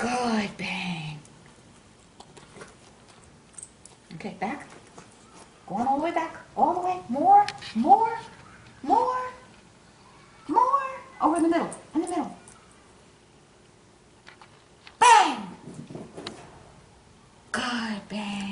Good, bang. Okay, back. Going all the way back. All the way. More, more, more, more. Over in the middle. In the middle. Bang! Good, bang.